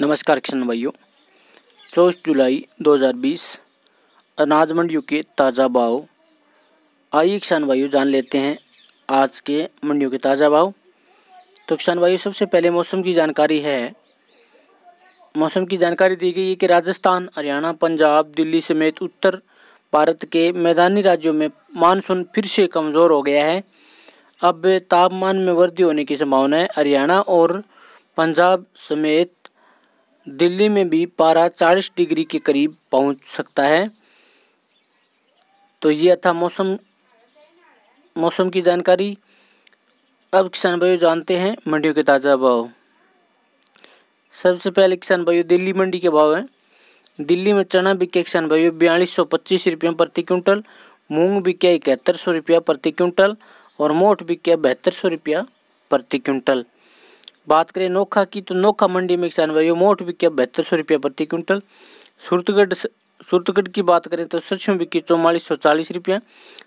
नमस्कार किसान भाइयों। चौबीस जुलाई 2020 अनाज मंडियों के ताज़ा भाव। आइए किसान भाइयों जान लेते हैं आज के मंडियों के ताज़ा भाव। तो किसान भाइयों, सबसे पहले मौसम की जानकारी है। मौसम की जानकारी दी गई है कि राजस्थान, हरियाणा, पंजाब, दिल्ली समेत उत्तर भारत के मैदानी राज्यों में मानसून फिर से कमज़ोर हो गया है। अब तापमान में वृद्धि होने की संभावना है। हरियाणा और पंजाब समेत दिल्ली में भी पारा 40 डिग्री के करीब पहुँच सकता है। तो ये था मौसम मौसम की जानकारी। अब किसान भाइयों जानते हैं, मंडियों के ताज़ा भाव। सबसे पहले किसान भाइयों, दिल्ली मंडी के भाव हैं। दिल्ली में चना बिके किसान भाइयों बयालीस सौ पच्चीस रुपये प्रति क्विंटल, मूंग बिके इकहत्तर सौ रुपया प्रति क्विंटल और मोट बिके बहत्तर सौ रुपया प्रति क्विंटल। बात करें नोखा की तो नोखा मंडी में किसान भाइयों मोट बिके बहत्तर सौ रुपया प्रति क्विंटल। सूरतगढ़ सूरतगढ़ की बात करें तो सरसों बिकी चौवालीस सौ चालीस रुपया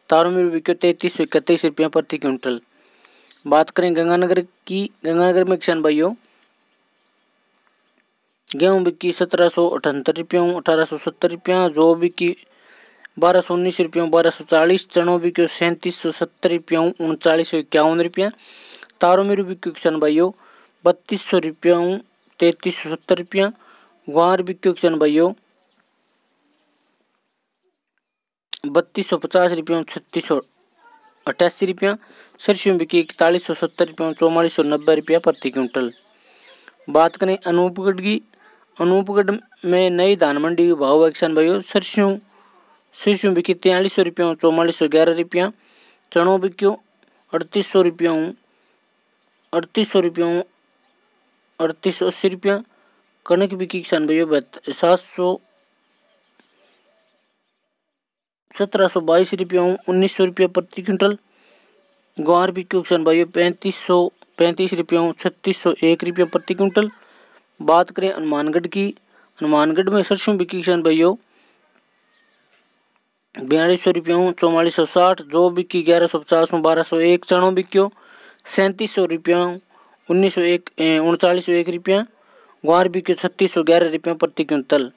तारों में बिके तैंतीस सौ इकतीस रुपया प्रति क्विंटल। बात करें गंगानगर की, गंगानगर में किसान भाइयों गेहूँ बिकी सत्रह सौ अठहत्तर रुपयों, अठारह सौ सत्तर रुपया, जो बिकी बारह सौ उन्नीस रुपयों, बारह सौ चालीस, चनों बिक्यो सैंतीस सौ सत्तर रुपयों, उनचालीस सौ इक्यावन रुपया। तारों में बिक्यो किसान भाइयों बत्तीस सौ रुपया तैतीस सौ सत्तर रुपया। ग्वार बिक्यो किसान भाइयों? बत्तीस सौ पचास रुपया छत्तीस सौ अट्ठासी रुपया। सरसों बिकी इकतालीस सौ सत्तर रुपया चौवालीस सौ नब्बे रुपया प्रति क्विंटल। बात करें अनूपगढ़ की, अनूपगढ़ में नई धान मंडी के भाव किसान भाइयों। सरसों सरसों बिकी तैंतालीस सौ रुपया चौवालीस सौ ग्यारह रुपया। चनों बिक्यो अड़तीस सौ रुपया अड़तीस सौ रुपया अड़तीस सौ अस्सी रुपया। कणक बिकी किसान भैया सात सौ, सत्रह सौ बाईस रुपया उन्नीस सौ रुपया प्रति क्विंटल। ग्वार बिक्यो किसान भाइयों, पैंतीस सौ, पैंतीस रुपया छत्तीस सौ एक रुपया प्रति क्विंटल। बात करें हनुमानगढ़ की, हनुमानगढ़ में सरसों बिकी किसान भाइयों, बयालीस सौ रुपया चौवालीस सौ साठ, जो बिकी ग्यारह सौ पचास बारह सौ एक, चनों बिक्यो सैंतीस सौ रुपया उन्नीस सौ एक उनचालीस सौ एक रुपया ग्वार बिके छत्तीस सौ ग्यारह रुपये प्रति क्विंटल।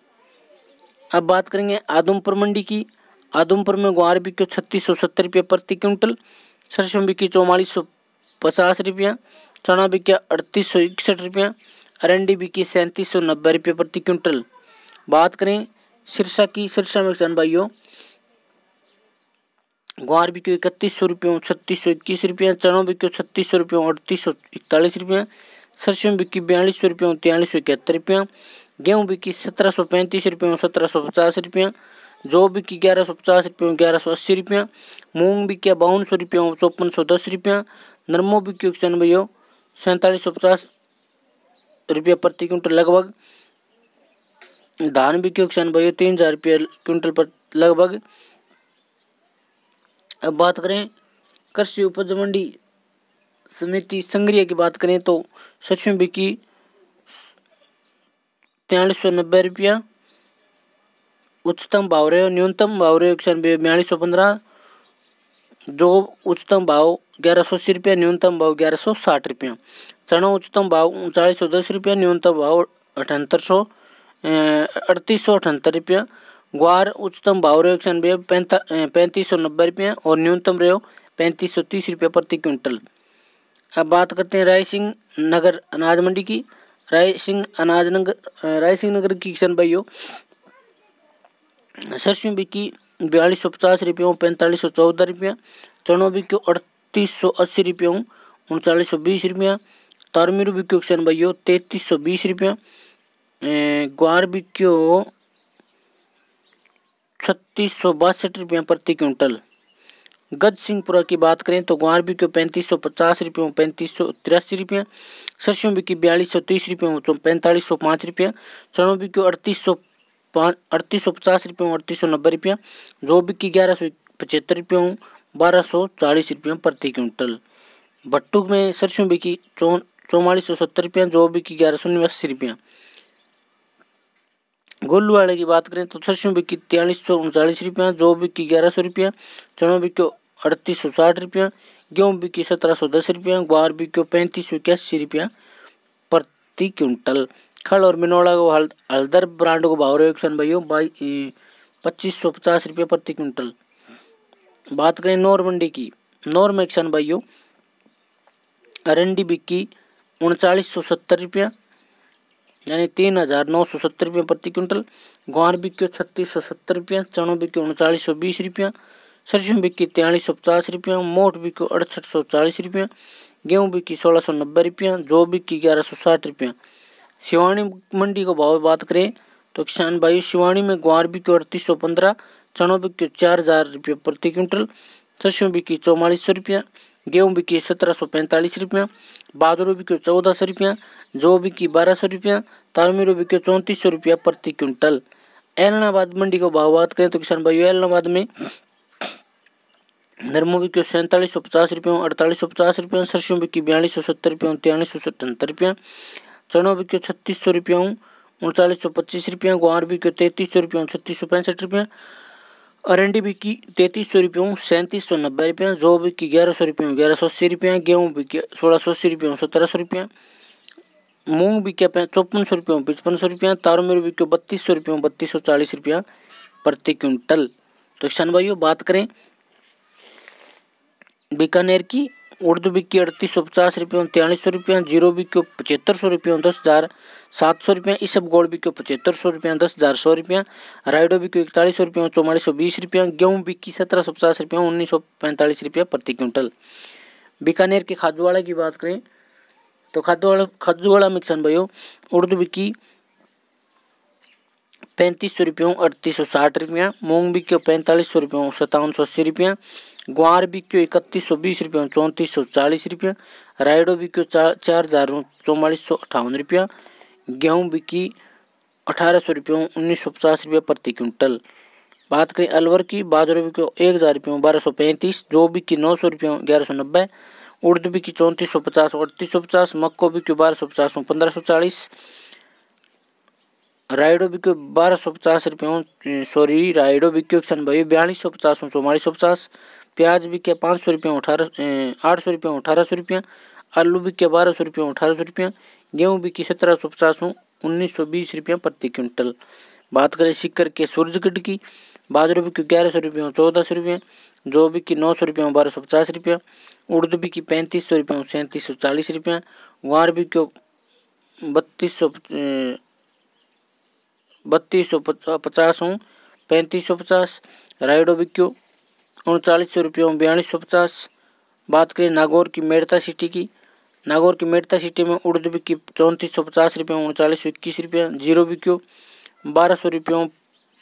अब बात करेंगे आदमपुर मंडी की। आदमपुर में ग्वार बिके छत्तीस सौ सत्तर रुपये प्रति क्विंटल, सरसों बिकी चौवालीस सौ पचास रुपया, चना बिके अड़तीस सौ इकसठ रुपया, अरंडी बिकी सैंतीस सौ नब्बे रुपये प्रति क्विंटल। बात करें सिरसा की, सिरसा में किसान भाइयों ग्वार बिक्यो इकतीस सौ रुपये, छत्तीस सौ इक्कीस रुपये, चनों बिक्यो छत्तीस सौ रुपये, अड़तीस सौ इकतालीस रुपये, सरसों बिकी बयालीस सौ रुपये, तियालीस सौ इकहत्तर रुपया, गेहूँ बिकी सत्रह सौ पैंतीस रुपये, सत्रह सौ पचास रुपया, जौ बिकी ग्यारह सौ पचास रुपये, ग्यारह सौ अस्सी रुपया, मूंग बिकिया बावन सौ रुपये, चौपन सौ दस रुपया, नरमो बिक्यो किसान भैया सैंतालीस सौ पचास रुपया प्रति क्विंटल लगभग, धान बिक्यो किसान भैया तीन हज़ार रुपये क्विंटल पर लगभग अब बात करें कृषि उपज मंडी समिति संग्रिया की बात करें तो सच में बिकी तैतालीस सौ नब्बे रुपया, उच्चतम भाव रहे, न्यूनतम भाव रहे बयालीस सौ पंद्रह, जो उच्चतम भाव ग्यारह सौ अस्सी रुपया, न्यूनतम भाव ग्यारह सौ साठ रुपया। चना उच्चतम भाव उनचालीस सौ दस रुपया, न्यूनतम भाव अठहत्तर सौ अड़तीस सौ अठहत्तर रुपया। ग्वार उच्चतम भाव रहे किसान भैया पैंतीस सौ नब्बे रुपये और न्यूनतम रहे पैंतीस सौ तीस रुपये प्रति क्विंटल। अब बात करते हैं राय सिंह नगर अनाज मंडी की। राय सिंह अनाज नगर राय सिंह नगर की किसान भाइयों, सरसों बिकी बयालीस सौ पचास रुपये, पैंतालीस सौ चौदह रुपया, चनों बिक्यो अड़तीस सौ अस्सी रुपये, उनचालीस सौ बीस रुपया, तारमीर बिक्यो किसान भाइयों तैंतीस सौ बीस रुपया ग्वार बिक्यो छत्तीस सौ बासठ रुपये प्रति क्विंटल। गज सिंहपुरा की बात करें तो ग्वार बिकी पैंतीस सौ पचास रुपये पैंतीस सौ तिरासी रुपये, सरसों बिकी बयालीस सौ तीस रुपये पैंतालीस सौ पाँच रुपये, चनों बिकी अड़तीस सौ पाँच अड़तीस सौ पचास रुपये अड़तीस सौ नब्बे रुपये, जो बिकी ग्यारह सौ पचहत्तर रुपये बारह सौ चालीस रुपये प्रति क्विंटल। भट्टू में सरसों बिकी चौवालीस सौ सत्तर रुपये, जो बिकी ग्यारह सौ नवासी रुपये। गोलू वाले की बात करें तो सरसों बिकी तैंतालीस सौ उनचालीस रुपया, जौ बिकी ग्यारह सौ रुपया, चना बिको अड़तीस सौ साठ रुपया, गेहूँ बिकी सत्रह सौ दस रुपया, ग्वार बिको पैंतीस सौ इक्यासी रुपया प्रति क्विंटल। खल और मिनोड़ा को हल हल्दर ब्रांड को भाव रहे किसान भाइयों, बाई पच्चीस सौ पचास रुपये प्रति क्विंटल। बात करें नौर मंडी की। नौर में भाइयों, अरंडी बिक्की उनचालीस सौ सत्तर रुपया यानी तीन हज़ार नौ सौ सत्तर रुपये प्रति क्विंटल, ग्वार बिक्यो छत्तीस सौ सत्तर रुपया चणों बिक्यो उनचालीस सौ बीस रुपया, सरसों बिक्की तैंतालीस सौ पचास रुपया मोट बिक्यो अड़सठ सौ चालीस रुपया, गेहूँ बिक्की सोलह सौ नब्बे रुपया, जो बिक्की ग्यारह सौ साठ रुपया। शिवानी मंडी को भाव बात करें तो किसान भाई शिवानी में ग्वार बिक्यो अड़तीस सौ पंद्रह चणों बिक्यो चार हज़ार रुपये प्रति क्विंटल, सरसों बिक्की चौवालीस सौ रुपया गेहूँ बिकी सत्रह सौ पैंतालीस रुपया, बाजरो बिक्यो चौदह सौ रुपया, जो बिकी बारह सौ रुपया तारमीरो बिक्यो चौंतीस सौ रुपया प्रति क्विंटल। एलनाबाद मंडी को भाव बात करें तो किसान भाई एलनाबाद में नरमो बिक्यो सैंतालीस सौ पचास रुपये, अड़तालीस सौ पचास रुपये, सरसों बिकी बयालीस सौ सत्तर रुपये तैंतालीस सौ सतहत्तर रुपया, चनों बिक्यो छत्तीस सौ रुपये, उनचालीस सौ पच्चीस रुपया, ग्वार बिक्यो तैंतीस सौ रुपये छत्तीस सौ पैंसठ रुपया अरंडी बिकी तैतीस सौ रुपये, सैंतीस सौ नब्बे रुपये, जौ बिकी ग्यारह सौ रुपये, ग्यारह सौ अस्सी रुपये, गेहूँ बिके सोलह सौ अस्सी रुपये, सत्रह सौ रुपये, मूंग बिके चौपन सौ रुपये, पचपन सौ रुपया, तारमेर बिके बत्तीस सौ रुपये, बत्तीस सौ चालीस रुपया प्रति क्विंटल। तो किसान भाइयों, बात करें बीकानेर की उर्दू बिक्की अड़तीस सौ पचास रुपये तैंतालीस सौ रुपये, ज़ीरो बिक्यो पचहत्तर सौ रुपये, दस हज़ार सात सौ रुपये, इसब गोल्ड बिक्यो पचहत्तर सौ रुपये, दस हज़ार सौ रुपया राइडो बिक्यो इकतालीस सौ रुपये, चौवालीस सौ बीस रुपये, गेहूँ बिक्की सत्रह सौ पचास रुपये, उन्नीस सौ पैंतालीस रुपये प्रति क्विंटल। बीकानेर के खादुवाड़ा की बात करें तो खादुवाड़ा खादुवाड़ा में किसान भाइयों, उर्दू बिक्की पैंतीस सौ रुपये, अड़तीस सौ साठ रुपया, मूंग बिक्यो पैंतालीस सौ रुपये, सत्तावन सौ अस्सी रुपया ग्वार बिक्यो इकतीस सौ बीस रुपये, चौंतीस सौ चालीस रुपया, रायडो बिक्यो चार हज़ार चौवालीस सौ अट्ठावन रुपया, गेहूँ बिकी अठारह सौ रुपये, उन्नीस सौ पचास रुपये प्रति क्विंटल। बात करें अलवर की, बाजरे बिक्यो एक हज़ार रुपये, बारह सौ पैंतीस, जो बिकी नौ सौ रुपये, ग्यारह सौ नब्बे, उर्द बिकी चौंतीस सौ पचास, अड़तीस सौ पचास, मक्को बिक्यो बारह सौ पचास, पंद्रह सौ चालीस राइडो बिक्यो बारह सौ पचास रुपये, सॉरी राइडो बिक्यो सन भाई बयालीस सौ पचास, चौवालीस सौ पचास प्याज बिके पाँच सौ रुपये, अठारह आठ सौ रुपये, अठारह सौ रुपया, आलू बिके बारह सौ रुपये, अठारह सौ रुपया, गेहूँ भी बिकी सत्रह सौ पचास उन्नीस सौ बीस रुपया प्रति क्विंटल। बात करें सिक्कर के सूरजगढ़ की, बाजरे बिकी ग्यारह सौ रुपये चौदह सौ रुपये जो बिकी नौ सौ रुपये बारह सौ पचास रुपया उर्द बिकी पैंतीस सौ रुपये सैंतीस सौ चालीस रुपया गुआर बिक्यो बत्तीस सौ बत्तीस सौ पचास हूँ, पैंतीस सौ पचास राइडो बिक्यो उनचालीस सौ रुपये में बयालीस सौ पचास। बात करें नागौर की मेड़ता सिटी की। नागौर की मेड़ता सिटी में उर्द बिकी चौंतीस सौ पचास रुपये, उनचालीस सौ इक्कीस रुपये, ज़ीरो बिक्यो बारह सौ रुपये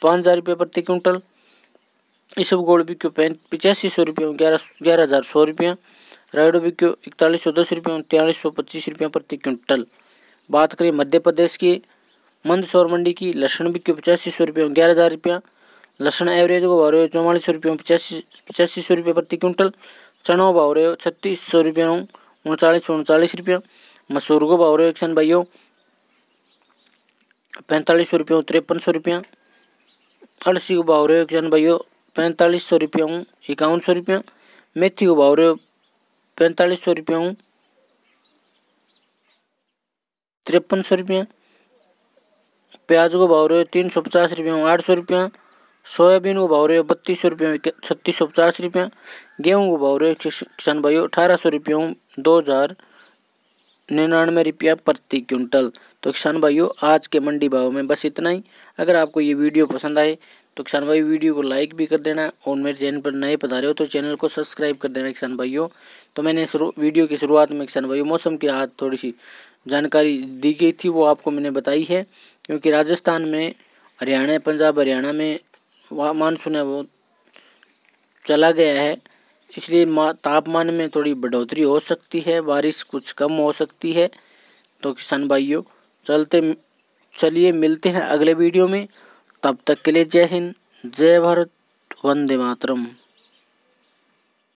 पाँच हज़ार रुपये प्रति क्विंटल। इसब गोड़ बिक्यो पिचासी सौ रुपये ग्यारह ग्यारह हज़ार सौ रुपये। रायडो बिक्यो इकतालीस सौ दस रुपये तैंतालीस सौ पच्चीस रुपये प्रति क्विंटल। बात करें मध्य प्रदेश की। मंदसौर मंडी की लहसुन बिक्यो पचासी सौ रुपये ग्यारह हज़ार रुपया। लसन एवरेज को भाव रहे चौवालीस सौ रुपये पचासी पचासी सौ रुपये प्रति क्विंटल। चना भाव रहे छत्तीस सौ रुपये उनचालीस सौ उनचालीस रुपया। मसूर को भाव रहे किसान भाइयों, पैंतालीस सौ रुपये, तिरपन सौ रुपया। अलसी को भाव रहे किसान भाइयों, पैंतालीस सौ रुपये इक्यावन सौ रुपया। मेथी को भाव रहे पैंतालीस सौ रुपये तिरपन सौ रुपया। प्याज को भाव रहे तीन सौ पचास रुपये आठ सौ रुपया। सोयाबीन को भाव रहे बत्तीस सौ रुपये छत्तीस सौ पचास रुपये। गेहूँ को भाव रहे किसान भाई अठारह सौ रुपये दो हज़ार निन्यानवे रुपया प्रति क्विंटल। तो किसान भाइयों, आज के मंडी भाव में बस इतना ही। अगर आपको ये वीडियो पसंद आए तो किसान भाई वीडियो को लाइक भी कर देना और मेरे चैनल पर नए पधारे हो तो चैनल को सब्सक्राइब कर देना किसान भाइयों। तो मैंने शुरू वीडियो की शुरुआत में किसान भाइयों, मौसम की आज थोड़ी सी जानकारी दी गई थी, वो आपको मैंने बताई है। क्योंकि राजस्थान में, हरियाणा, पंजाब, हरियाणा में मानसून है वो चला गया है। इसलिए तापमान में थोड़ी बढ़ोतरी हो सकती है, बारिश कुछ कम हो सकती है। तो किसान भाइयों, चलते चलिए मिलते हैं अगले वीडियो में। तब तक के लिए जय हिंद, जय भारत, वंदे मातरम।